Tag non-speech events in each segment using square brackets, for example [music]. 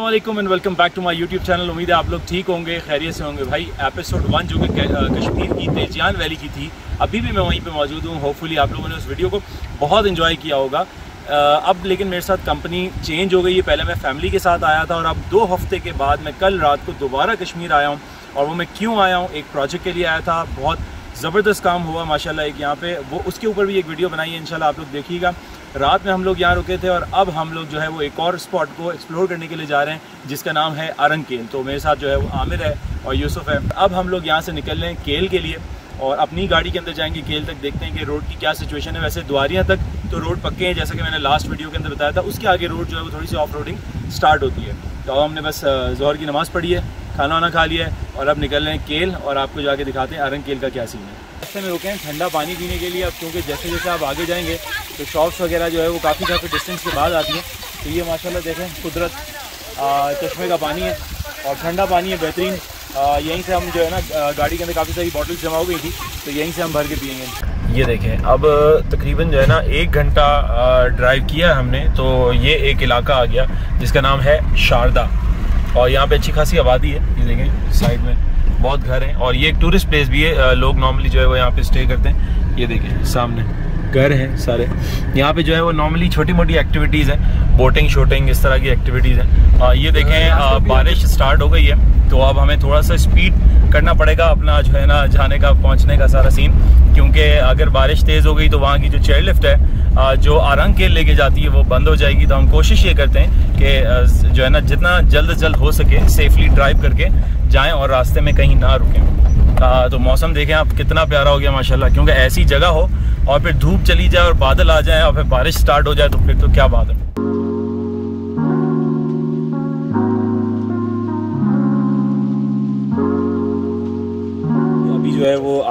Aslam and welcome back to my YouTube channel उम्मीद है आप लोग ठीक होंगे, खैरियत से होंगे। भाई एपिसोड वन जो कि कश्मीर की तेजियान वैली की थी, अभी भी मैं वहीं पे मौजूद हूँ। होपफुली आप लोगों ने उस वीडियो को बहुत इन्जॉय किया होगा। अब लेकिन मेरे साथ कंपनी चेंज हो गई है। पहले मैं फैमिली के साथ आया था और अब दो हफ़्ते के बाद मैं कल रात को दोबारा कश्मीर आया हूँ और वो मैं क्यों आया हूँ, एक प्रोजेक्ट के लिए आया था। बहुत ज़बरदस्त काम हुआ, माशाल्लाह, एक यहाँ पे। वो, उसके ऊपर भी एक वीडियो बनाई है, इंशाल्लाह आप लोग देखिएगा। रात में हम लोग यहाँ रुके थे और अब हम लोग जो है वो एक और स्पॉट को एक्सप्लोर करने के लिए जा रहे हैं, जिसका नाम है अरंग केल तो मेरे साथ जो है वो आमिर है और यूसुफ है। अब हम लोग यहाँ से निकल रहे हैं केल के लिए और अपनी गाड़ी के अंदर जाएँगे केल तक, देखते हैं कि रोड की क्या सिचुएशन है। वैसे द्वारियाँ तक तो रोड पक्के हैं, जैसा कि मैंने लास्ट वीडियो के अंदर बताया था, उसके आगे रोड जो है वो थोड़ी सी ऑफ़ रोडिंग स्टार्ट होती है। तो अब हमने बस जोहर की नमाज़ पढ़ी है, खाना वाना खा लिया है और अब निकल रहे हैं केल और आपको जाके दिखाते हैं अरंग केल का क्या सीन है। रास्ते में रुके हैं ठंडा पानी पीने के लिए अब, क्योंकि जैसे जैसे आप आगे जाएँगे तो शॉप्स वगैरह जो है वो काफ़ी काफ़ी डिस्टेंस के बाद आती हैं। तो ये माशाल्लाह देखें, कुदरत चश्मे का पानी है और ठंडा पानी है, बेहतरीन। यहीं से हम जो है ना गाड़ी के अंदर काफ़ी सारी बॉटल्स जमा हो गई थी तो यहीं से हम भर के पियेंगे। ये देखें, अब, तकरीबन जो है ना, एक घंटा ड्राइव किया हमने तो ये एक इलाका आ गया, जिसका नाम है शारदा। और यहाँ पे अच्छी खासी आबादी है, ये देखें साइड में बहुत घर हैं, और ये एक टूरिस्ट प्लेस भी है लोग नॉर्मली जो है वो यहाँ पे स्टे करते हैं। ये देखें, सामने। घर हैं सारे। यहाँ पे जो है वो नॉर्मली छोटी मोटी एक्टिविटीज़ हैं बोटिंग शोटिंग इस तरह की एक्टिविटीज़ हैं। ये देखें बारिश स्टार्ट हो गई है तो अब हमें थोड़ा सा स्पीड करना पड़ेगा अपना जो है ना जाने का पहुँचने का सारा सीन क्योंकि अगर बारिश तेज़ हो गई तो वहाँ की जो चेयर लिफ्ट है जो आरंग के लेके जाती है वो बंद हो जाएगी। तो हम कोशिश ये करते हैं कि जो है ना जितना जल्द जल्द हो सके सेफली ड्राइव करके जाएँ और रास्ते में कहीं ना रुकें। तो मौसम देखें आप कितना प्यारा हो गया माशाल्लाह। क्योंकि ऐसी जगह हो और फिर धूप चली जाए और बादल आ जाए और फिर बारिश स्टार्ट हो जाए तो फिर तो क्या बात है।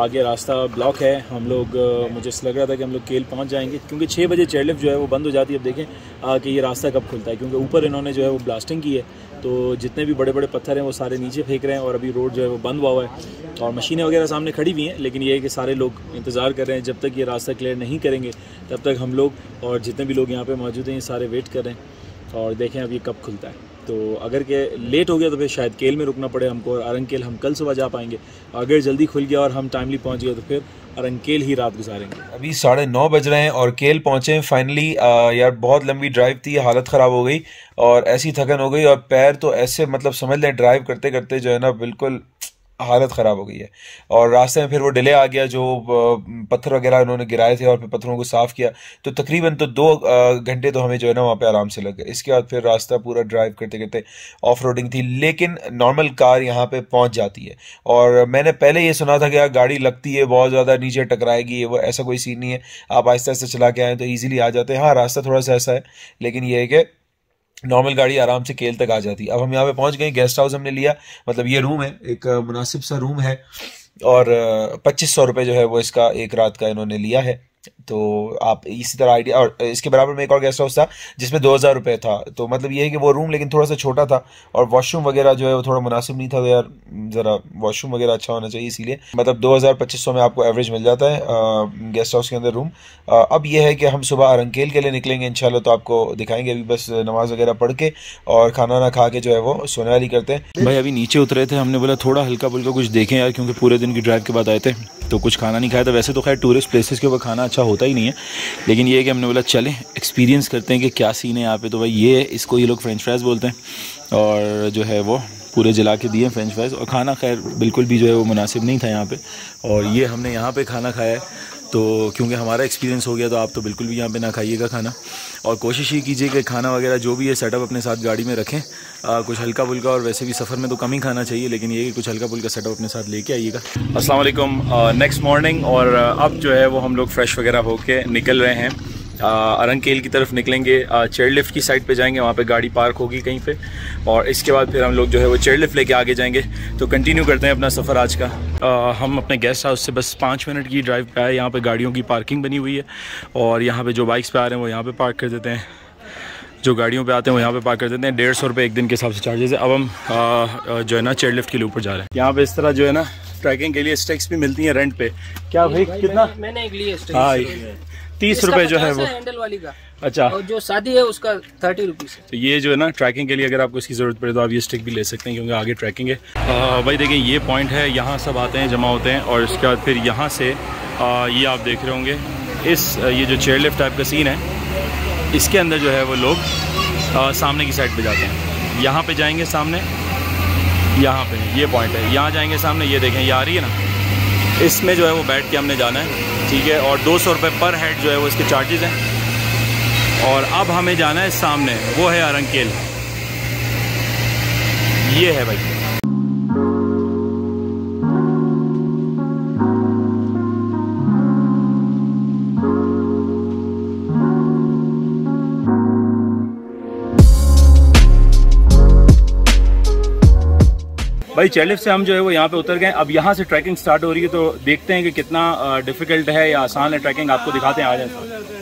आगे रास्ता ब्लॉक है। हम लोग मुझे लग रहा था कि हम लोग केल पहुँच जाएँगे क्योंकि छः बजे चेयरलिफ्ट जो है वो बंद हो जाती है। अब देखें आ, कि ये रास्ता कब खुलता है क्योंकि ऊपर इन्होंने जो है वो ब्लास्टिंग की है। तो जितने भी बड़े बड़े पत्थर हैं वो सारे नीचे फेंक रहे हैं और अभी रोड जो है वो बंद हुआ हुआ है। और मशीनें वगैरह सामने खड़ी हुई हैं लेकिन ये है कि सारे लोग इंतज़ार कर रहे हैं। जब तक ये रास्ता क्लियर नहीं करेंगे तब तक हम लोग और जितने भी लोग यहाँ पर मौजूद हैं ये सारे वेट कर रहे हैं। और देखें अब ये कब खुलता है। तो अगर के लेट हो गया तो फिर शायद केल में रुकना पड़े हमको और अरंगकेल हम कल सुबह जा पाएँगे। अगर जल्दी खुल गया और हम टाइमली पहुँच गए तो फिर अरंगकेल ही रात गुजारेंगे। अभी साढ़े नौ बज रहे हैं और केल पहुँचे हैं। फाइनली यार बहुत लंबी ड्राइव थी, हालत ख़राब हो गई और ऐसी थकन हो गई और पैर तो ऐसे मतलब समझ लें ड्राइव करते करते जो है ना बिल्कुल हालत ख़राब हो गई है। और रास्ते में फिर वो डिले आ गया, जो पत्थर वगैरह उन्होंने गिराए थे और फिर पत्थरों को साफ़ किया। तो तकरीबन तो दो घंटे तो हमें जो है ना वहाँ पे आराम से लग गए। इसके बाद फिर रास्ता पूरा ड्राइव करते करते ऑफ़ रोडिंग थी, लेकिन नॉर्मल कार यहाँ पे पहुँच जाती है। और मैंने पहले ये सुना था कि यार गाड़ी लगती है, बहुत ज़्यादा नीचे टकराएगी वो ऐसा कोई सीन नहीं है। आप आहिस्ता आहिस्ता चला के आएँ तो ईजिली आ जाते हैं। हाँ रास्ता थोड़ा सा ऐसा है, लेकिन ये है कि नॉर्मल गाड़ी आराम से केल तक आ जाती। अब हम यहाँ पे पहुँच गए गेस्ट हाउस हमने लिया। मतलब ये रूम है, एक मुनासिब सा रूम है। और पच्चीस सौ रुपये जो है वो इसका एक रात का इन्होंने लिया है। तो आप इसी तरह आइडिया और इसके बराबर में एक और गेस्ट हाउस था, जिसमें दो हज़ार रुपये था। तो मतलब ये है कि वो रूम लेकिन थोड़ा सा छोटा था और वॉशरूम वगैरह जो है वो थोड़ा मुनासिब नहीं था तो यार, ज़रा वॉशरूम वगैरह अच्छा होना चाहिए इसीलिए। मतलब दो हज़ार पच्चीस सौ में आपको एवरेज मिल जाता है गेस्ट हाउस के अंदर रूम अब यह है कि हम सुबह अरंकेल के लिए निकलेंगे इन तो आपको दिखाएँगे अभी बस नमाज़ वगैरह पढ़ के और खाना ना खा के जो है वो सोने वाली करते हैं। भाई, अभी नीचे उतरे थे, हमने बोला थोड़ा हल्का फुल्का कुछ देखें यार, क्योंकि पूरे दिन की ड्राइव के बाद आए थे तो कुछ खाना नहीं खाया था। वैसे तो खैर टूरिस्ट प्लेसेस के ऊपर खाना अच्छा होता ही नहीं है। लेकिन ये कि हमने बोला, चलें एक्सपीरियंस करते हैं कि क्या सीन है यहाँ पे। तो भाई, ये, इसको ये लोग फ्रेंच फ्राइज़ बोलते हैं। और जो है वो पूरे जला के दिए फ्रेंच फ्राइज़ और खाना, खैर, बिल्कुल भी जो है वो मुनासिब नहीं था यहाँ पर और ये हमने यहाँ पर खाना खाया है। तो क्योंकि हमारा एक्सपीरियंस हो गया तो आप तो बिल्कुल भी यहाँ पे ना खाइएगा खाना। और कोशिश ये कीजिए कि खाना वगैरह जो भी है सेटअप अपने साथ गाड़ी में रखें। आ, कुछ हल्का फुल्का और वैसे भी सफ़र में तो कम ही खाना चाहिए लेकिन ये कि कुछ हल्का फुल्का सेटअप अपने साथ लेके आइएगा। असलम नेक्स्ट मॉर्निंग और अब जो है वो हम लोग फ्रेश वगैरह होके निकल रहे हैं। अरंगकेल की तरफ़ निकलेंगे चेयर लिफ्ट की साइड पे जाएँगे वहाँ पे गाड़ी पार्क होगी कहीं पे। और इसके बाद फिर हम लोग जो है वो चेयर लिफ्ट लेके आगे जाएँगे। तो कंटिन्यू करते हैं अपना सफ़र आज का। आ, हम अपने गेस्ट हाउस से बस पाँच मिनट की ड्राइव पे आए। यहाँ पे गाड़ियों की पार्किंग बनी हुई है। और यहाँ पर जो बाइक्स पे आ रहे हैं वो यहाँ पर पार्क कर देते हैं। जो गाड़ियों पे आते हैं वो यहाँ पे पार्क कर देते हैं। डेढ़ सौ रुपये एक दिन के हिसाब से चार्जेस है। अब हम आ, जो है ना चेयर लिफ्ट के लिए ऊपर जा रहे हैं। यहाँ पे इस तरह जो है ना ट्रैकिंग के लिए स्टेक्स भी मिलती हैं रेंट पे। क्या भाई कितना? मैंने एक लिए हाँ। तीस रुपए जो है वो। हैंडल वाली का। अच्छा। और जो शादी है उसका थर्टी रुपीज़ तो ये जो है ना ट्रैकिंग के लिए अगर आपको इसकी ज़रूरत पड़े तो आप ये स्टिक भी ले सकते हैं क्योंकि आगे ट्रैकिंग है। आ, भाई देखिए ये पॉइंट है यहाँ सब आते हैं जमा होते हैं और इसके बाद फिर यहाँ से आ, ये आप देख रहे होंगे। इस ये जो चेयर लिफ्ट टाइप का सीन है इसके अंदर जो है वो लोग आ, सामने की साइड पर जाते हैं। यहाँ पे जाएँगे सामने यहाँ पे। ये पॉइंट है यहाँ जाएँगे सामने ये देखें ये आ रही है ना? इसमें जो है वो बैठ के हमने जाना है, ठीक है? और दो सौ रुपये पर हेड जो है वो इसके चार्जेज़ हैं। और अब हमें जाना है सामने, वो है अरंकेल। ये है भाई। भाई चैलिफ से हम जो है वो यहाँ पे उतर गए। अब यहाँ से ट्रैकिंग स्टार्ट हो रही है तो देखते हैं कि कितना डिफ़िकल्ट है या आसान है ट्रैकिंग आपको दिखाते हैं, आ जाए।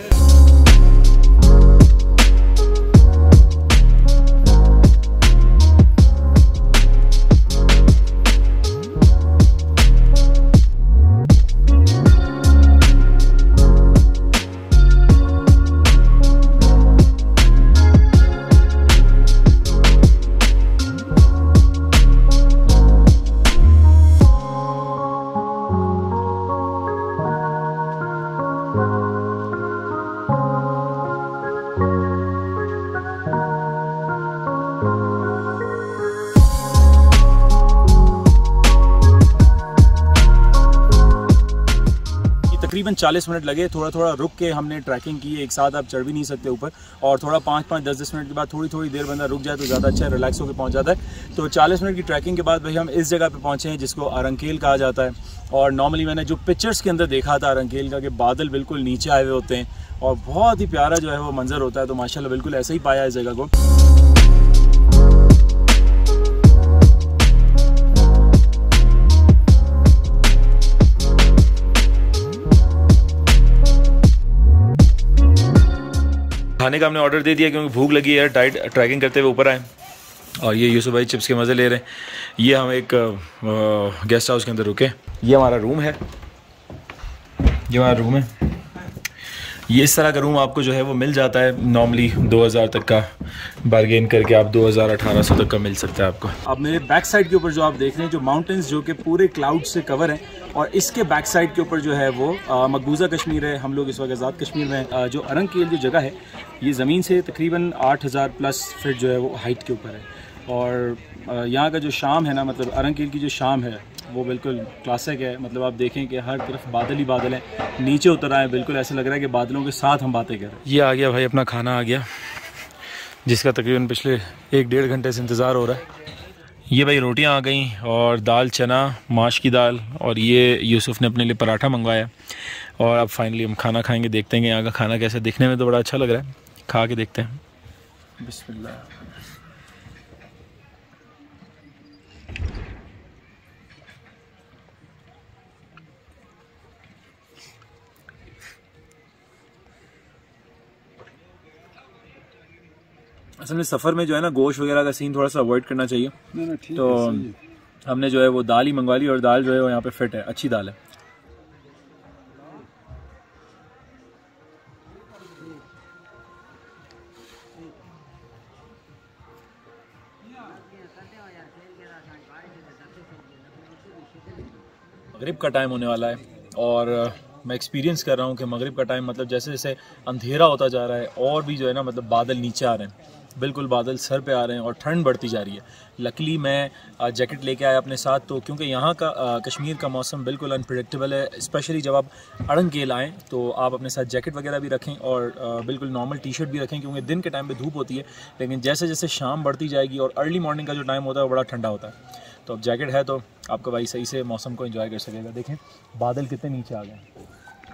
तकरीबन 40 मिनट लगे थोड़ा थोड़ा रुक के हमने ट्रैकिंग की, एक साथ आप चढ़ भी नहीं सकते ऊपर, और थोड़ा पाँच पाँच, दस दस मिनट के बाद थोड़ी थोड़ी देर बंदा रुक जाए तो ज़्यादा अच्छा रिलैक्स होकर पहुँच जाता है। तो 40 मिनट की ट्रैकिंग के बाद भाई हम इस जगह पे पहुँचे हैं जिसको अरंकेल कहा जाता है, और नॉर्मली मैंने जो पिक्चर्स के अंदर देखा था अरंकेल का कि बादल बिल्कुल नीचे आए हुए होते हैं, और बहुत ही प्यारा जो है वो मंजर होता है तो माशाल्लाह बिल्कुल ऐसे ही पाया इस जगह को। खाने का हमने ऑर्डर दे दिया क्योंकि भूख लगी है डाइट ट्रैकिंग करते हुए ऊपर आए। और ये यूसुफ भाई चिप्स के मज़े ले रहे हैं। ये हम एक गेस्ट हाउस के अंदर रुके। ये हमारा रूम है। ये हमारा रूम है। ये इस तरह का रूम आपको जो है वो मिल जाता है। नॉर्मली 2000 तक का बारगेन करके आप 2000 1800 तक का मिल सकता है आपको। अब मेरे बैक साइड के ऊपर जो आप देख रहे हैं, जो माउंटेन्स जो कि पूरे क्लाउड से कवर हैं, और इसके बैक साइड के ऊपर जो है वो मकबूजा कश्मीर है। हम लोग इस वक्त आज़ाद कश्मीर में जो अरंग की जो जगह है, ये ज़मीन से तकरीबन 8000 प्लस फिट जो है वो हाइट के ऊपर है। और यहाँ का जो शाम है ना मतलब अरंग की जो शाम है वो बिल्कुल क्लासिक है। मतलब आप देखें कि हर तरफ़ बादल ही बादल हैं। नीचे उतर आए बिल्कुल ऐसे लग रहा है कि बादलों के साथ हम बातें कर रहे हैं। ये आ गया भाई अपना खाना आ गया जिसका तकरीबन पिछले एक डेढ़ घंटे से इंतज़ार हो रहा है। ये भाई रोटियाँ आ गई और दाल चना माश की दाल और ये यूसुफ ने अपने लिए पराठा मंगवाया। और अब फाइनली हम खाना खाएँगे देखते हैं कि यहाँ का खाना कैसा दिखने में तो बड़ा अच्छा लग रहा है। खा के देखते हैं। बिस्मिल्लाह। असल में सफ़र में जो है ना गोश्त वगैरह का सीन थोड़ा सा अवॉइड करना चाहिए। ना, तो हमने जो है वो दाल ही मंगवा ली और दाल जो है वो यहाँ पे फिट है। अच्छी दाल है। मगरिब का टाइम होने वाला है और मैं एक्सपीरियंस कर रहा हूँ कि मगरिब का टाइम मतलब जैसे जैसे अंधेरा होता जा रहा है और भी जो है ना मतलब बादल नीचे आ रहे हैं। बिल्कुल बादल सर पे आ रहे हैं और ठंड बढ़ती जा रही है। लकली मैं जैकेट लेके आया अपने साथ तो क्योंकि यहाँ का कश्मीर का मौसम बिल्कुल अनप्रडिक्टेबल है स्पेशली जब आप अड़ंग केल आएँ तो आप अपने साथ जैकेट वगैरह भी रखें और बिल्कुल नॉर्मल टी शर्ट भी रखें, क्योंकि दिन के टाइम पर धूप होती है, लेकिन जैसे जैसे शाम बढ़ती जाएगी और अर्ली मॉर्निंग का जो टाइम होता है, वो बड़ा ठंडा होता है। तो अब जैकेट है तो आपका भाई सही से मौसम को इन्जॉय कर सकेगा। देखें, बादल कितने नीचे आ गए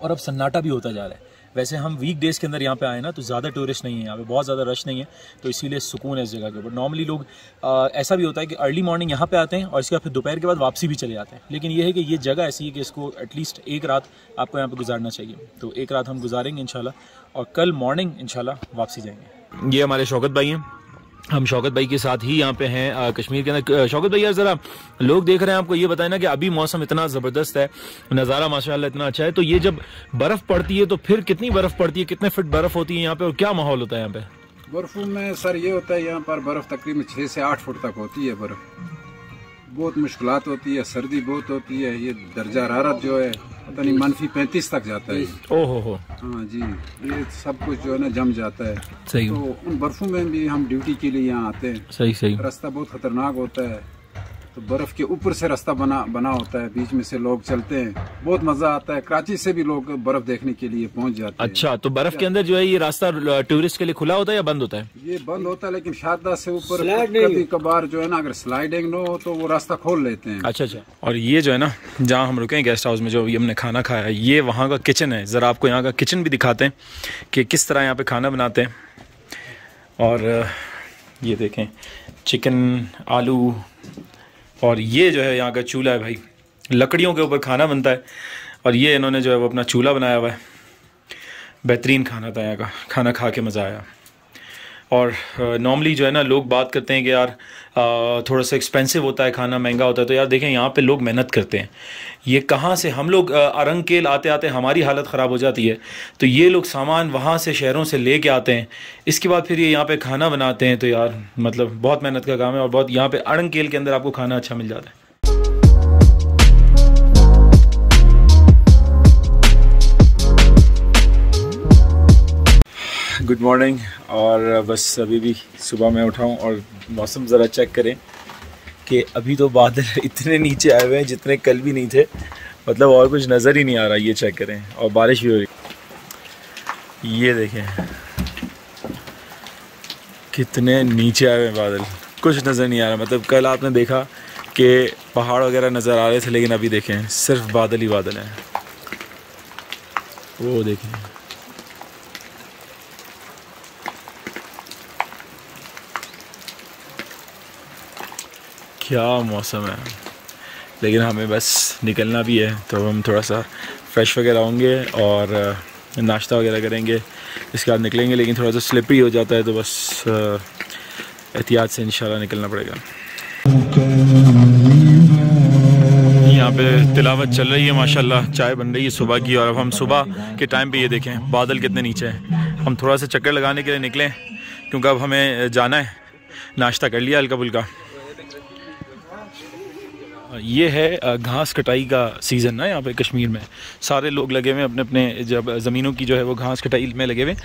और अब सन्नाटा भी होता जा रहा है। वैसे हम वीक डेज़ के अंदर यहाँ पे आए ना तो ज़्यादा टूरिस्ट नहीं है यहाँ पे बहुत ज़्यादा रश नहीं है तो इसीलिए सुकून है इस जगह के ऊपर। नॉर्मली लोग आ, ऐसा भी होता है कि अर्ली मॉर्निंग यहाँ पे आते हैं और इसके बाद फिर दोपहर के बाद वापसी भी चले जाते हैं। लेकिन ये है कि ये जगह ऐसी है कि इसको एटलीस्ट एक रात आपको यहाँ पर गुजारना चाहिए। तो एक रात हम गुजारेंगे इन और कल मॉर्निंग इन वापसी जाएँगे। ये हमारे शौकत भाई हैं। हम शौकत भाई के साथ ही यहाँ पे हैं कश्मीर के अंदर। शौकत भाई यार जरा, लोग देख रहे हैं आपको, ये बताएँ ना कि अभी मौसम इतना ज़बरदस्त है, नज़ारा माशाल्लाह इतना अच्छा है तो ये जब बर्फ़ पड़ती है तो फिर कितनी बर्फ़ पड़ती है, कितने फिट बर्फ़ होती है यहाँ पे, और क्या माहौल होता है यहाँ पे? बर्फों में सर ये होता है, यहाँ पर बर्फ़ तकरीबन छः से आठ फुट तक होती है बर्फ़। बहुत मुश्किल होती है, सर्दी बहुत होती है, ये दर्जा हरारत जो है पता नहीं मनफी पैंतीस तक जाता है। ओहो हो हो। हाँ जी ये सब कुछ जो है ना जम जाता है। सही। तो उन बर्फों में भी हम ड्यूटी के लिए यहाँ आते हैं। सही सही। रास्ता बहुत खतरनाक होता है। तो बर्फ़ के ऊपर से रास्ता बना बना होता है बीच में से लोग चलते हैं। बहुत मज़ा आता है। कराची से भी लोग बर्फ़ देखने के लिए पहुँच जाते हैं। अच्छा तो बर्फ़ के अंदर जो है ये रास्ता टूरिस्ट के लिए खुला होता है या बंद होता है? ये बंद होता है लेकिन शारदा से ऊपर कभी कभार जो है ना अगर स्लाइडिंग न हो तो वो रास्ता खोल लेते हैं। अच्छा अच्छा। और ये जो है ना जहाँ हम रुके हैं गेस्ट हाउस में जो हमने खाना खाया है ये वहाँ का किचन है। ज़रा आपको यहाँ का किचन भी दिखाते हैं कि किस तरह यहाँ पे खाना बनाते हैं। और ये देखें चिकन आलू और ये जो है यहाँ का चूल्हा है भाई, लकड़ियों के ऊपर खाना बनता है और ये इन्होंने जो है वो अपना चूल्हा बनाया हुआ है। बेहतरीन खाना था यहाँ का, खाना खा के मज़ा आया। और नॉर्मली जो है ना, लोग बात करते हैं कि यार थोड़ा सा एक्सपेंसिव होता है खाना, महँगा होता है तो यार देखें, यहाँ पे लोग मेहनत करते हैं। ये कहाँ से, हम लोग अरंगकेल आते आते हमारी हालत ख़राब हो जाती है तो ये लोग सामान वहाँ से शहरों से ले आते हैं। इसके बाद फिर ये यहाँ पे खाना बनाते हैं तो यार मतलब बहुत मेहनत का काम है और बहुत यहाँ पे अरंगकेल के अंदर आपको खाना अच्छा मिल जाता है। गुड मॉर्निंग और बस अभी भी सुबह मैं उठाऊँ और मौसम ज़रा चेक करें कि अभी तो बादल [laughs] इतने नीचे आए हुए हैं जितने कल भी नहीं थे। मतलब और कुछ नज़र ही नहीं आ रहा, ये चेक करें। और बारिश भी हो रही ये देखें। कितने नीचे आए हुए हैं बादल। कुछ नज़र नहीं आ रहा। मतलब कल आपने देखा कि पहाड़ वगैरह नज़र आ रहे थे, लेकिन अभी देखें, सिर्फ़ बादल ही बादल हैं। वो देखें। क्या मौसम है। लेकिन हमें बस निकलना भी है तो हम थोड़ा सा फ्रेश वगैरह होंगे और नाश्ता वगैरह करेंगे। इसके बाद निकलेंगे, लेकिन थोड़ा सा स्लिपरी हो जाता है तो बस एहतियात से इंशाल्लाह निकलना पड़ेगा। यहाँ पे तिलावत चल रही है, माशाल्लाह। चाय बन रही है सुबह की और अब हम सुबह के टाइम पे ये देखें, बादल कितने नीचे हैं। हम थोड़ा सा चक्कर लगाने के लिए निकलें, क्योंकि अब हमें जाना है। नाश्ता कर लिया हल्का फुल्का ये है घास कटाई का सीज़न ना यहाँ पे कश्मीर में। सारे लोग लगे हुए हैं अपने अपने जब ज़मीनों की जो है वो घास कटाई में लगे हुए।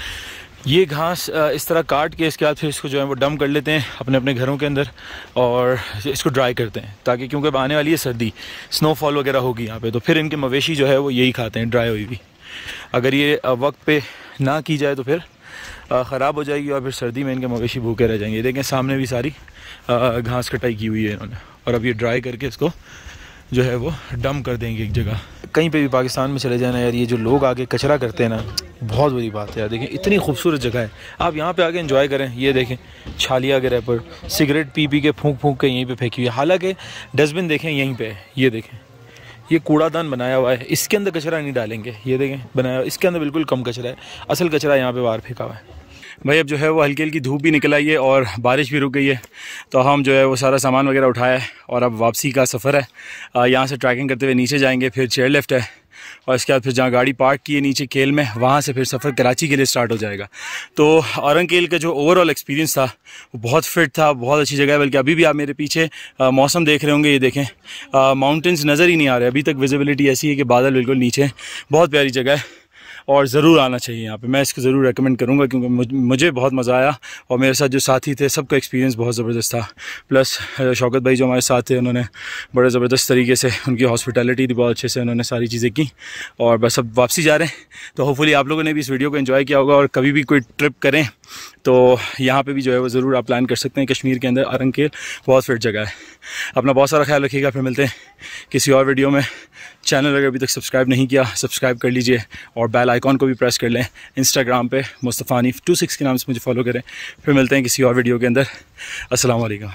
ये घास इस तरह काट के इसके बाद फिर इसको जो है वो डम कर लेते हैं अपने अपने घरों के अंदर और इसको ड्राई करते हैं ताकि क्योंकि आने वाली है सर्दी स्नोफॉल वगैरह होगी यहाँ पे तो फिर इनके मवेशी जो है वो यही खाते हैं ड्राई हुई हुई। अगर ये वक्त पे ना की जाए तो फिर ख़राब हो जाएगी और फिर सर्दी में इनके मवेशी भूखे रह जाएँगे। देखें सामने भी सारी घास कटाई की हुई है इन्होंने। और अब ये ड्राई करके इसको जो है वो डम कर देंगे एक जगह। कहीं पे भी पाकिस्तान में चले जाना यार, ये जो लोग आगे कचरा करते हैं ना, बहुत बड़ी बात है यार। देखें इतनी खूबसूरत जगह है। आप यहाँ पे आके एंजॉय करें। ये देखें, छालिया के रैपर सिगरेट पी पी के, फूंक फूंक के यहीं पे फेंकी हुई है। हालाँकि डस्टबिन देखें, यहीं पे ये देखें, ये कूड़ादान बनाया हुआ है। इसके अंदर कचरा नहीं डालेंगे। ये देखें, बनाया हुआ इसके अंदर बिल्कुल कम कचरा है। असल कचरा यहाँ पे बाहर फेंका हुआ है। भाई अब जो है वो हल्की हल्की धूप भी निकल आई है और बारिश भी रुक गई है। तो हम जो है वो सारा सामान वगैरह उठाया है और अब वापसी का सफ़र है। यहाँ से ट्रैकिंग करते हुए नीचे जाएँगे फिर चेयर लिफ्ट है और इसके बाद फिर जहाँ गाड़ी पार्क की है नीचे केल में वहाँ से फिर सफ़र कराची के लिए स्टार्ट हो जाएगा। तो औरंग केल का जो ओवरऑल एक्सपीरियंस था वो बहुत फिट था बहुत अच्छी जगह है बल्कि अभी भी आप मेरे पीछे आ, मौसम देख रहे होंगे ये देखें माउंटेंस नज़र ही नहीं आ रहे अभी तक विजिबिलिटी ऐसी है कि बादल बिल्कुल नीचे बहुत प्यारी जगह है। और ज़रूर आना चाहिए यहाँ पे। मैं इसको ज़रूर रेकमेंड करूँगा क्योंकि मुझे बहुत मज़ा आया और मेरे साथ जो साथी थे, सबका एक्सपीरियंस बहुत ज़बरदस्त था। प्लस शौकत भाई जो हमारे साथ थे, उन्होंने बड़े ज़बरदस्त तरीके से उनकी हॉस्पिटैलिटी थी बहुत अच्छे से उन्होंने सारी चीज़ें की और बस अब वापसी जा रहे हैं। तो होपफुली आप लोगों ने भी इस वीडियो को इन्जॉय किया होगा और कभी भी कोई ट्रिप करें तो यहाँ पे भी जो है वो ज़रूर आप प्लान कर सकते हैं। कश्मीर के अंदर अरंगकेल बहुत फिट जगह है। अपना बहुत सारा ख्याल रखिएगा, फिर मिलते हैं किसी और वीडियो में। चैनल अगर अभी तक सब्सक्राइब नहीं किया सब्सक्राइब कर लीजिए और बेल आइकॉन को भी प्रेस कर लें। इंस्टाग्राम पे मुस्तफ़ानी टू सिक्स के नाम से मुझे फॉलो करें। फिर मिलते हैं किसी और वीडियो के अंदर। अस्सलाम वालेकुम